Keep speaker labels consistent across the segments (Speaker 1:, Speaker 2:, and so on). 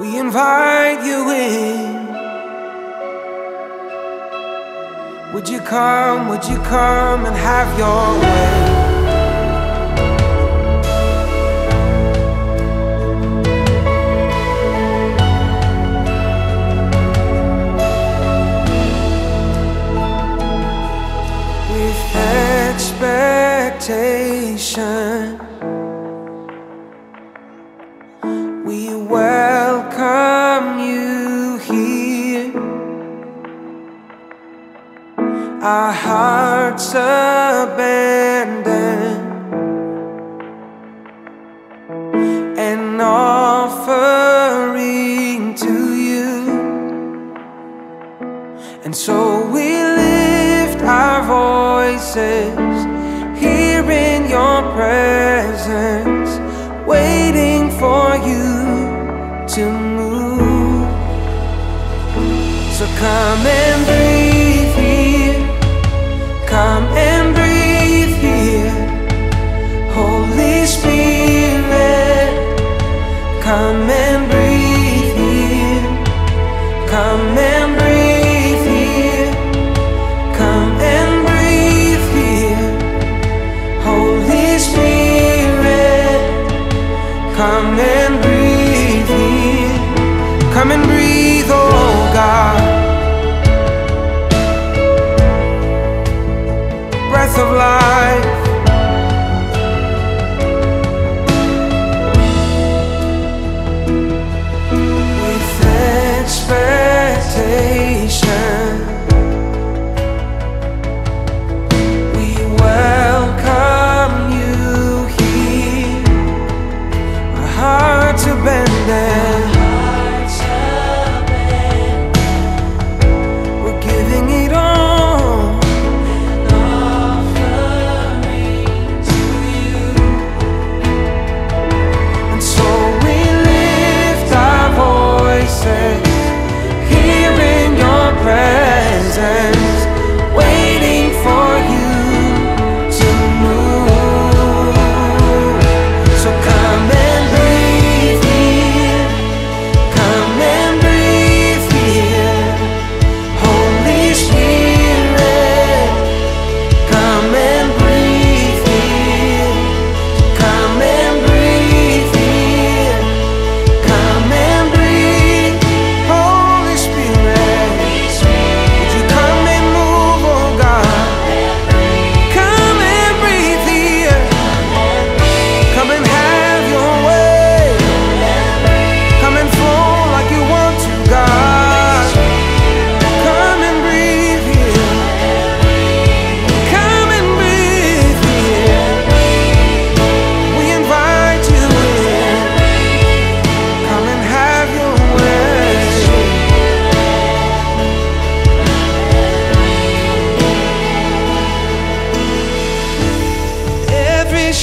Speaker 1: We invite you in. Would you come, would you come and have your way? With expectation, we welcome you here. Our hearts abandoned an offering to you. And so we lift our voices here in your presence, waiting So come and breathe here, come and breathe here, Holy Spirit, come and breathe here, come and breathe here, come and breathe here, Holy Spirit, come and of life.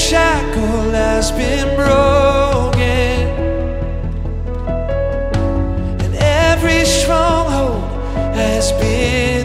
Speaker 1: Shackle has been broken, and every stronghold has been